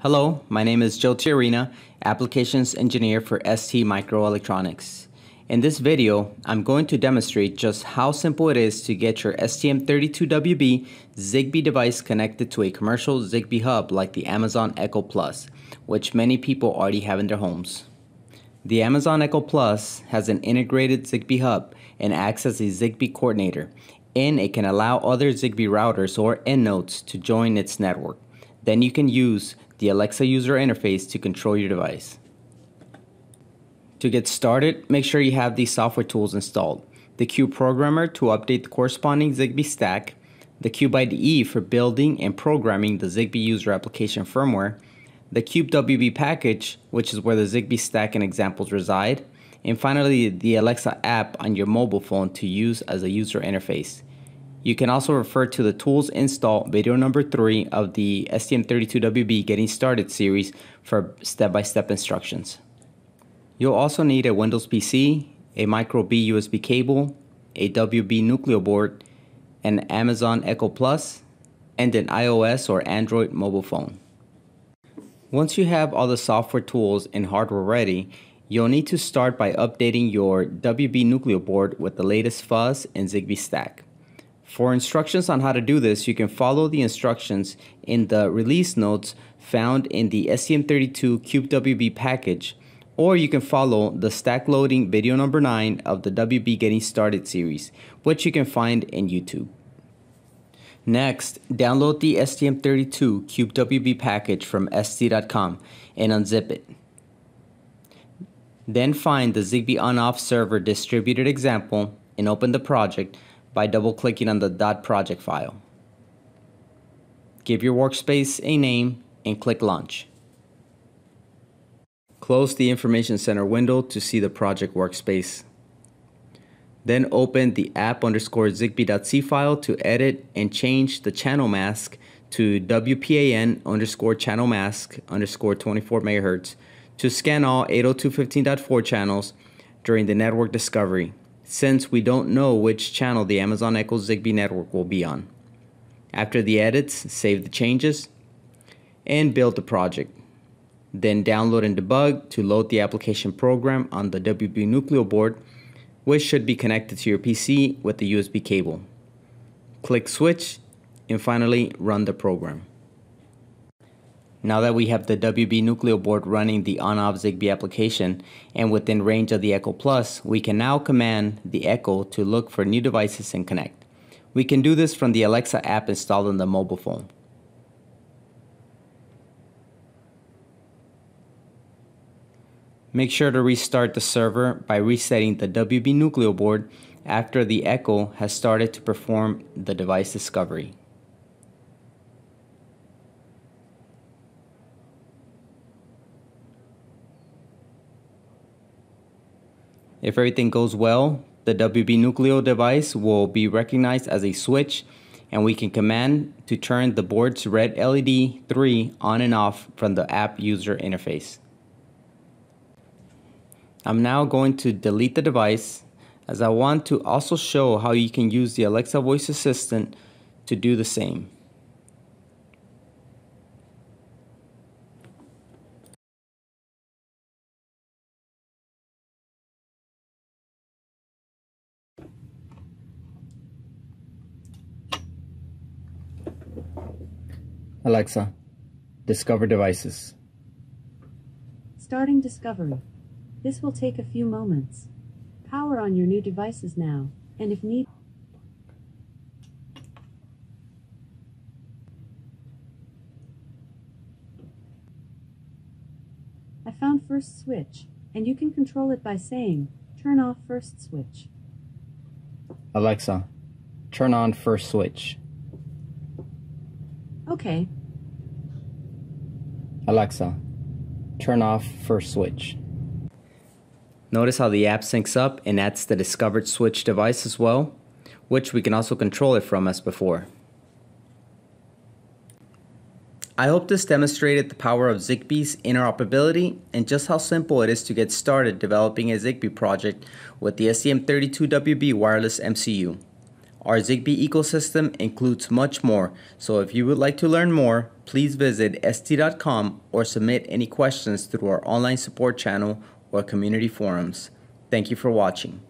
Hello, my name is Joe Tiarina, Applications Engineer for STMicroelectronics. In this video, I'm going to demonstrate just how simple it is to get your STM32WB Zigbee device connected to a commercial Zigbee hub like the Amazon Echo Plus, which many people already have in their homes. The Amazon Echo Plus has an integrated Zigbee hub and acts as a Zigbee coordinator, and it can allow other Zigbee routers or end nodes to join its network. Then you can use the Alexa user interface to control your device. To get started, make sure you have these software tools installed. The Cube Programmer to update the corresponding Zigbee stack, the Cube IDE for building and programming the Zigbee user application firmware, the Cube WB package, which is where the Zigbee stack and examples reside, and finally the Alexa app on your mobile phone to use as a user interface. You can also refer to the tools install video number 3 of the STM32WB Getting Started series for step-by-step -step instructions. You'll also need a Windows PC, a micro B USB cable, a WB Nucleo board, an Amazon Echo Plus, and an iOS or Android mobile phone. Once you have all the software tools and hardware ready, you'll need to start by updating your WB Nucleo board with the latest FUS and Zigbee stack. For instructions on how to do this, you can follow the instructions in the release notes found in the STM32 CubeWB package, or you can follow the stack loading video number 9 of the WB Getting Started series, which you can find in YouTube. Next, download the STM32 CubeWB package from st.com and unzip it. Then find the Zigbee on-off server distributed example and open the project by double-clicking on the dot .project file. Give your workspace a name and click Launch. Close the Information Center window to see the project workspace. Then open the app underscore zigbee.c file to edit and change the channel mask to WPAN underscore channel mask underscore 24 megahertz to scan all 802.15.4 channels during the network discovery, since we don't know which channel the Amazon Echo Zigbee network will be on. After the edits, save the changes and build the project. Then download and debug to load the application program on the WB Nucleo board which should be connected to your PC with the USB cable. Click switch and finally run the program. Now that we have the WB Nucleo board running the on-off Zigbee application and within range of the Echo Plus, we can now command the Echo to look for new devices and connect. We can do this from the Alexa app installed on the mobile phone. Make sure to restart the server by resetting the WB Nucleo board after the Echo has started to perform the device discovery. If everything goes well, the WB Nucleo device will be recognized as a switch and we can command to turn the board's red LED 3 on and off from the app user interface. I'm now going to delete the device as I want to also show how you can use the Alexa voice assistant to do the same. Alexa, discover devices. Starting discovery. This will take a few moments. Power on your new devices now, and if need, I found first switch, and you can control it by saying, turn off first switch. Alexa, turn on first switch. Okay. Alexa, turn off first switch. Notice how the app syncs up and adds the discovered switch device as well, which we can also control it from as before. I hope this demonstrated the power of Zigbee's interoperability and just how simple it is to get started developing a Zigbee project with the STM32WB wireless MCU. Our Zigbee ecosystem includes much more, so if you would like to learn more, please visit st.com or submit any questions through our online support channel or community forums. Thank you for watching.